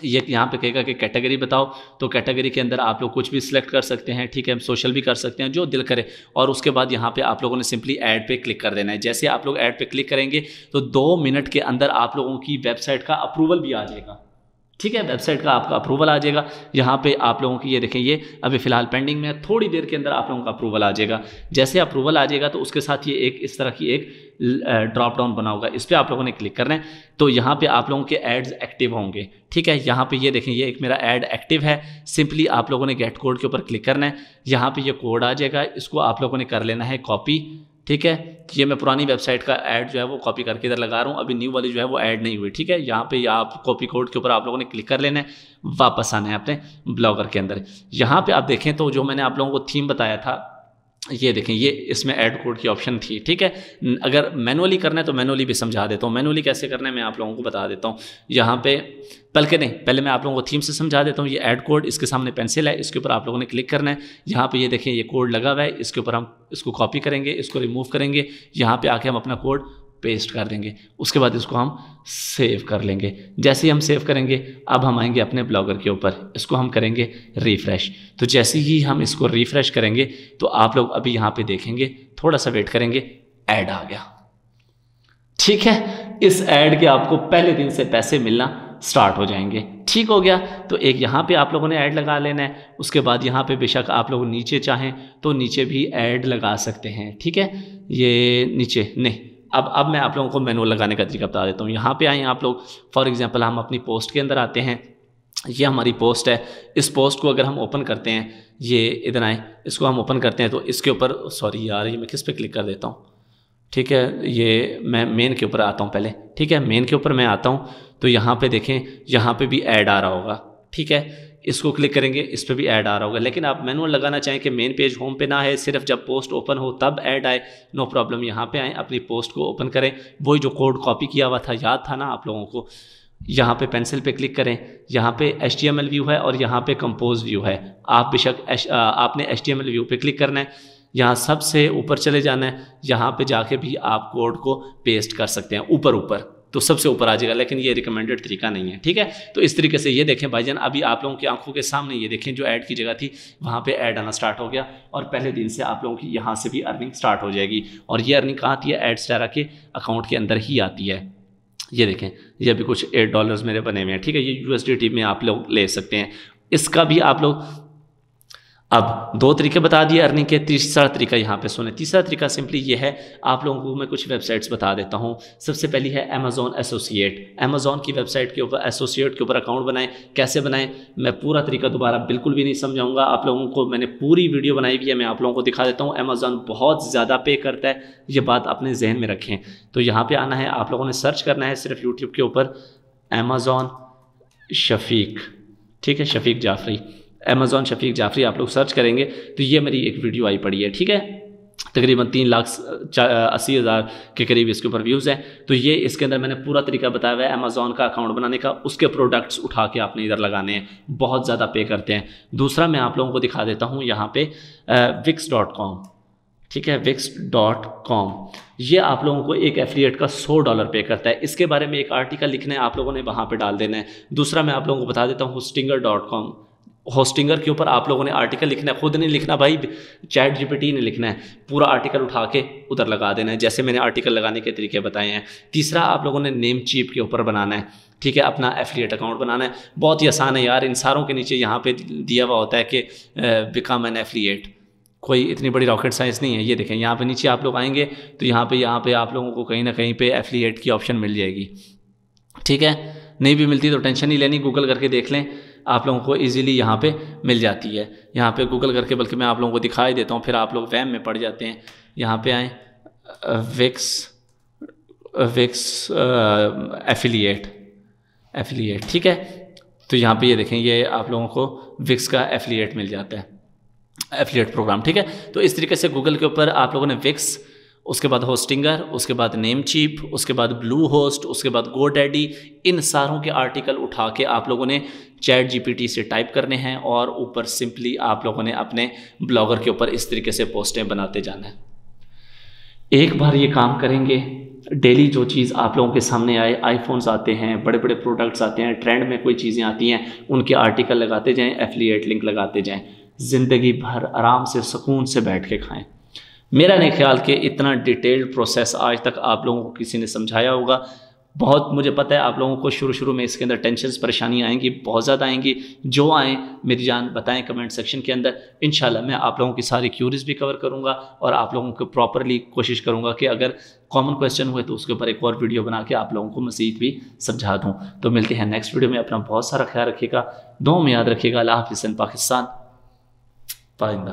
S1: ये यहाँ पे कहेगा कि कैटेगरी बताओ। तो कैटेगरी के अंदर आप लोग कुछ भी सिलेक्ट कर सकते हैं, ठीक है, हम सोशल भी कर सकते हैं, जो दिल करे। और उसके बाद यहाँ पे आप लोगों ने सिंपली ऐड पे क्लिक कर देना है। जैसे आप लोग ऐड पे क्लिक करेंगे तो दो मिनट के अंदर आप लोगों की वेबसाइट का अप्रूवल भी आ जाएगा। ठीक है वेबसाइट का आपका अप्रूवल आ जाएगा। यहाँ पे आप लोगों की, ये देखें, ये अभी फ़िलहाल पेंडिंग में है। थोड़ी देर के अंदर आप लोगों का अप्रूवल आ जाएगा। जैसे अप्रूवल आ जाएगा तो उसके साथ ये एक, इस तरह की एक ड्रॉप डाउन बना होगा। इस पर आप लोगों ने क्लिक करना है। तो यहाँ पे आप लोगों के एड्स एक्टिव होंगे। ठीक है, यहाँ पे ये देखें, ये एक मेरा ऐड एक्टिव है। सिंपली आप लोगों ने गेट कोड के ऊपर क्लिक करना है। यहाँ पे ये कोड आ जाएगा। इसको आप लोगों ने कर लेना है कॉपी ठीक है? ये मैं पुरानी वेबसाइट का ऐड जो है वो कॉपी करके इधर लगा रहा हूँ। अभी न्यू वाली जो है वो ऐड नहीं हुई, ठीक है? यहाँ पे आप कॉपी कोड के ऊपर आप लोगों ने क्लिक कर लेना है। वापस आना है अपने ब्लॉगर के अंदर। यहाँ पे आप देखें तो जो मैंने आप लोगों को थीम बताया था ये देखें, ये इसमें ऐड कोड की ऑप्शन थी, ठीक है? अगर मैनुअली करना है तो मैनुअली भी समझा देता हूँ। मैनुअली कैसे करना है मैं आप लोगों को बता देता हूँ। यहाँ पे बल्कि नहीं पहले मैं आप लोगों को थीम से समझा देता हूँ। ये ऐड कोड इसके सामने पेंसिल है, इसके ऊपर आप लोगों ने क्लिक करना है। यहाँ पर ये देखें, ये कोड लगा हुआ है, इसके ऊपर हम इसको कॉपी करेंगे, इसको रिमूव करेंगे। यहाँ पर आके हम अपना कोड पेस्ट कर देंगे। उसके बाद इसको हम सेव कर लेंगे। जैसे ही हम सेव करेंगे, अब हम आएँगे अपने ब्लॉगर के ऊपर। इसको हम करेंगे रिफ़्रेश तो जैसे ही हम इसको रिफ़्रेश करेंगे तो आप लोग अभी यहाँ पे देखेंगे, थोड़ा सा वेट करेंगे ऐड आ गया। ठीक है? इस ऐड के आपको पहले दिन से पैसे मिलना स्टार्ट हो जाएँगे। ठीक हो गया? तो एक यहाँ पे आप लोगों ने ऐड लगा लेना है। उसके बाद यहाँ पे बेशक आप लोग नीचे चाहें तो नीचे भी ऐड लगा सकते हैं। ठीक है? ये नीचे, नहीं। अब अब मैं आप लोगों को मैनुअल लगाने का तरीका बता देता हूँ। यहाँ पे आए आप लोग। फॉर एग्जांपल हम अपनी पोस्ट के अंदर आते हैं। ये हमारी पोस्ट है। इस पोस्ट को अगर हम ओपन करते हैं, ये इधर आए। इसको हम ओपन करते हैं तो इसके ऊपर सॉरी यार, ये मैं किस पे क्लिक कर देता हूँ? ठीक है, ये मैं मेन के ऊपर आता हूँ पहले। ठीक है मेन के ऊपर मैं आता हूँ। तो यहाँ पे देखें, यहाँ पे भी ऐड आ रहा होगा। ठीक है इसको क्लिक करेंगे, इस पर भी ऐड आ रहा होगा। लेकिन आप मैनुअल लगाना चाहें कि मेन पेज होम पे ना है सिर्फ़ जब पोस्ट ओपन हो तब ऐड आए नो प्रॉब्लम यहाँ पे आए, अपनी पोस्ट को ओपन करें। वही जो कोड कॉपी किया हुआ था, याद था ना आप लोगों को? यहाँ पे पेंसिल पे क्लिक करें, यहाँ पे एच व्यू है और यहाँ पे कंपोज व्यू है। आप बेशक आपने एच व्यू पे क्लिक करना है, यहाँ सबसे ऊपर चले जाना है, यहाँ पे जाके भी आप कोड को पेस्ट कर सकते हैं ऊपर ऊपर तो सबसे ऊपर आ जाएगा, लेकिन ये रिकमेंडेड तरीका नहीं है, ठीक है? तो इस तरीके से ये देखें भाईजान, अभी आप लोगों की आँखों के सामने ये देखें जो ऐड की जगह थी, वहाँ पे ऐड आना स्टार्ट हो गया, और पहले दिन से आप लोगों की यहाँ से भी अर्निंग स्टार्ट हो जाएगी, और ये अर्निंग कहाँ आती है? एड स्टारा के अकाउंट के अंदर ही आती है। ये देखें, ये अभी कुछ एट डॉलर्स मेरे बने हुए हैं, ठीक है? ये यू में आप लोग ले सकते हैं। इसका भी आप लोग अब दो तरीके बता दिए अर्निंग के, तीसरा तरीका यहाँ पे सुने। तीसरा तरीका सिंपली ये है, आप लोगों को मैं कुछ वेबसाइट्स बता देता हूँ। सबसे पहली है अमेज़ोन एसोसिएट अमेज़ोन की वेबसाइट के ऊपर एसोसिएट के ऊपर अकाउंट बनाएँ। कैसे बनाएँ? मैं पूरा तरीका दोबारा बिल्कुल भी नहीं समझाऊँगा। आप लोगों को मैंने पूरी वीडियो बनाई हुई है, मैं आप लोगों को दिखा देता हूँ। अमेज़ोन बहुत ज़्यादा पे करता है। ये बात अपने जहन में रखें। तो यहाँ पर आना है, आप लोगों ने सर्च करना है सिर्फ़ यूट्यूब के ऊपर। अमेज़ोन शफीक ठीक है शफीक जाफरी अमेज़ॉन शफीक जाफरी आप लोग सर्च करेंगे तो ये मेरी एक वीडियो आई पड़ी है, ठीक है? तकरीबन तीन लाख अस्सी हज़ार के करीब इसके ऊपर व्यूज़ हैं। तो ये इसके अंदर मैंने पूरा तरीका बताया हुआ है अमेज़ोन का अकाउंट बनाने का, उसके प्रोडक्ट्स उठा के आपने इधर लगाने हैं, बहुत ज़्यादा पे करते हैं। दूसरा मैं आप लोगों को दिखा देता हूँ यहाँ पे विक्स डॉट कॉम ठीक है? विक्स डॉट कॉम ये आप लोगों को एक एफिलिएट का सौ डॉलर पे करता है। इसके बारे में एक आर्टिकल लिखना है, आप लोगों ने वहाँ पे डाल देना है। दूसरा मैं आप लोगों को बता देता हूँ स्टिंगर डॉट कॉम होस्टिंगर के ऊपर आप लोगों ने आर्टिकल लिखना है। खुद नहीं लिखना भाई, चैट जीपीटी ने लिखना है। पूरा आर्टिकल उठा के उधर लगा देना है, जैसे मैंने आर्टिकल लगाने के तरीके बताए हैं। तीसरा, आप लोगों ने नेम चीप के ऊपर बनाना है। ठीक है, अपना एफिलिएट अकाउंट बनाना है। बहुत ही आसान है यार, इन सारों के नीचे यहाँ पे दिया हुआ होता है कि बिकम एन एफिलिएट। कोई इतनी बड़ी रॉकेट साइंस नहीं है, ये देखें, यहाँ पे नीचे आप लोग आएँगे तो यहाँ पे यहाँ पे आप लोगों को कहीं ना कहीं पे एफिलिएट की ऑप्शन मिल जाएगी। ठीक है, नहीं भी मिलती तो टेंशन नहीं लेनी, गूगल करके देख लें। आप लोगों को इजीली यहाँ पे मिल जाती है। यहाँ पे गूगल करके, बल्कि मैं आप लोगों को दिखाई देता हूँ, फिर आप लोग वैम में पड़ जाते हैं। यहाँ पे आए विक्स विक्स एफिलिएट एफिलिएट ठीक है? तो यहाँ पे ये देखें, ये आप लोगों को विक्स का एफिलिएट मिल जाता है। एफिलिएट प्रोग्राम ठीक है? तो इस तरीके से गूगल के ऊपर आप लोगों ने विक्स उसके बाद होस्टिंगर, उसके बाद नेम चीप उसके बाद ब्लू होस्ट, उसके बाद गो डैडी, इन सारों के आर्टिकल उठा के आप लोगों ने चैट जीपीटी से टाइप करने हैं और ऊपर सिंपली आप लोगों ने अपने ब्लॉगर के ऊपर इस तरीके से पोस्टें बनाते जाना है। एक बार ये काम करेंगे, डेली जो चीज़ आप लोगों के सामने आए आईफोन्स आते हैं बड़े बड़े प्रोडक्ट्स आते हैं ट्रेंड में कोई चीज़ें आती हैं, उनके आर्टिकल लगाते जाएँ एफिलिएट लिंक लगाते जाएँ, ज़िंदगी भर आराम से, सुकून से बैठ के खाएँ। मेरा नहीं ख्याल कि इतना डिटेल्ड प्रोसेस आज तक आप लोगों को किसी ने समझाया होगा। बहुत मुझे पता है आप लोगों को शुरू शुरू में इसके अंदर टेंशन परेशानी आएँगी, बहुत ज़्यादा आएँगी। जो आएँ, मेरी जान बताएँ कमेंट सेक्शन के अंदर। इन मैं आप लोगों की सारी क्यूरीज भी कवर करूँगा और आप लोगों को प्रॉपरली कोशिश करूँगा कि अगर कॉमन क्वेश्चन हुए तो उसके ऊपर एक और वीडियो बना के आप लोगों को मजीद भी समझा दूँ। तो मिलते हैं नेक्स्ट वीडियो में। अपना बहुत सारा ख्याल रखिएगा। दो में याद रखिएगा। अल्लाह हाफिज़। पाकिस्तान। पाइंदा।